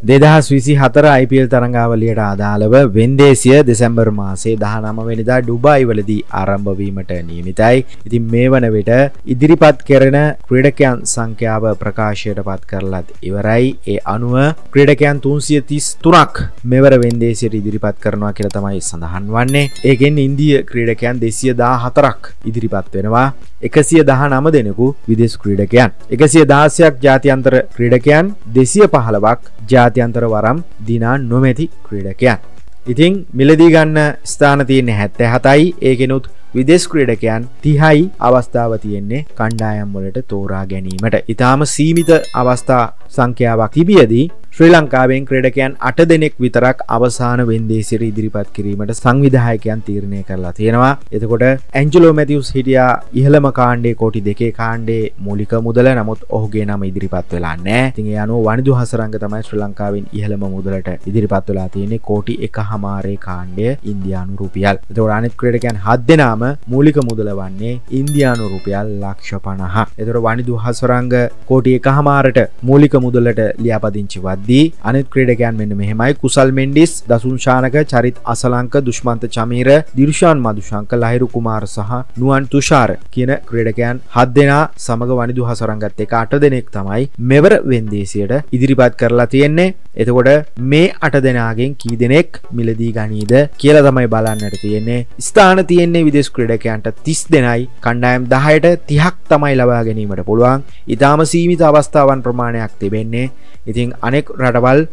දෙදහස් විසි හතර IPල් තරඟාවලියට අදාළව වෙන්දේසිය දෙසැම්බර් මාසේ දහනම වෙනිදා ඩුබයිවලදී ආරම්භවීමට නියමිතයි. ඉතින් මේ වන විට ඉදිරිපත් කෙරෙන ක්‍රඩකයන් සංඛ්‍යාව ප්‍රකාශයට පත් කරලත් ඉවරයි. ඒ අනුව ක්‍රඩකයන් තුන්සිය තිස් තුනක් මෙවර වෙන්දේසියට ඉදිරිපත් කරනවා කියල තමයි සඳහන් වන්නේ. ඒගෙන් ඉන්දිය ක්‍රීඩකයන් දෙසිය දා හතරක් ඉදිරිපත් වෙනවා. එකසිය දහ නම දෙනෙකු විදෙස් ක්‍රීඩකයන්. එකසිය දාසයක් ජාතියන්තර ක්‍රීඩකයන් දෙසිය පහළවක් ජාතියන්තර වරම් දිනා නොමැති ක්‍රීඩකයන්. ඉතිං මිලදී ගන්න ස්ථාන තියන්නේ හැත්ත හතයි ඒකෙනුත් විදෙස් ක්‍රීඩකයන් තිහයි අවස්ථාව තියෙන්නේ කණ්ඩායම් වලට තෝරා ගැනීමට. ඉතාම සීමිත අවස්ථා සංඛ්‍යාවක් තිබියදී ශ්‍රී ලංකාවෙන් ක්‍රඩකයන් අට දෙනෙක් විතරක් අවසාන වෙන්දේසිර ඉදිරිපත් කිරීමට සංවිධායකයන් තීරණය කරලා තියෙනවා. එතකොට ඇන්ජලෝ මැතිවස් හිටියා ඉහළම කාණ්ඩේ කෝටි දෙකේ කාණ්ඩේ මූලික මුදල. නමුත් ඔහුගේ නම ඉදිරිපත් වෙලා නෑ තිගේ යනු වනිදු හසරංග තමයි ශ්‍රී ලංකාවෙන් ඉහළම මුදලට ඉදිරිපත් වෙලා තියෙන්නේ කෝටි එක හමාරේ කාණ්ඩය ඉන්දයානු රුපියල් එතකොට අනිත් ක්‍රඩකයන් හත් දෙනාම මූලික මුදල වන්නේ ඉන්දයානු රුපියල් ලක්ෂ පණහ එතොට වනිදු හසරංග කෝටි එක හමාරට මූලික මුදලට ලියාපදිංචි වද්දී අනිත් ක්‍රඩකයන් මෙන්න මෙහෙමයි. කුසල් මෙන්ඩිස් දසුන්ශානක චරිත් අසලංක දුෂ්මන්ත චමීර දිර්ශාන් මදුශංක ලහිරු කුමාර සහ නුවන් තුෂාර කියන ක්‍රඩකයන් හත් දෙනා සමඟ වනිදු හසරංගත් එක අට දෙනෙක් තමයි මෙවර වෙන්දේසියට ඉදිරිපත් කරලා තියෙන්නේ. එතකොට මේ අට දෙනාගෙන් කී දෙනෙක් මිලදී ගනීද කියලා තමයි බලන්නට තියෙන්නේ. ස්ථාන තියෙන්නේ විදෙස් ක්‍රඩකයන්ට තිස් දෙනයි. කණ්ඩායම් දහයට තිහක් තමයි ලබා ගැනීමට පුළුවන්. ඉතාම සීමිත අවස්ථාවන් ප්‍රමාණයක් තිබෙන්නේ. ඉතිං අනෙක් රටවල්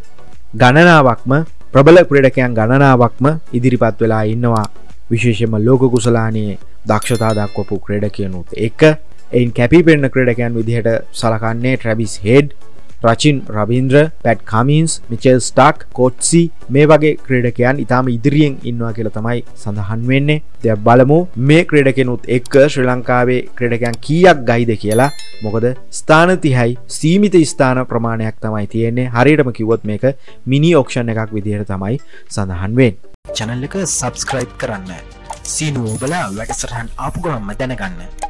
ගණනාවක්ම ප්‍රබල ක්‍රඩකයන් ගණනාවක්ම ඉදිරිපත් වෙලා ඉන්නවා. විශේෂම ලෝක කුසලානයේ දක්ෂතා දක්වපු ක්‍රඩකයනුත් එක එයින් කැපි පෙන්න්න ක්‍රඩකයන් විදිහට සලකන්නේ Travis Head Rachin Ravindra Pat Cummins Mitchell Starc Coetzee මේ වගේ ක්‍රඩකයන් ඉතාම ඉදිරියෙන් ඉන්නවා කියල තමයි සඳහන් වෙන්නේ. දෙ බලමු. මේ ක්‍රඩකෙනුත් එක්ක ශ්‍රී ලංකාවේ ක්‍රඩකයන් කියක් ගයිද කියලා. මොකද ස්ථාන තිහයි සීමිත ස්ථාන ප්‍රමාණයක් තමයි තියෙන්නේ. හරියටම කිවොත් මේක මිනි ඔක්ෂණ එකක් විදිහයට තමයි සඳහන්වෙන් චැනල් එක සබස්ක්‍රයිබ් කරන්න. සීනුවෝ බලා වැඩසටහන් ආපු ගමන්ම දැනගන්න.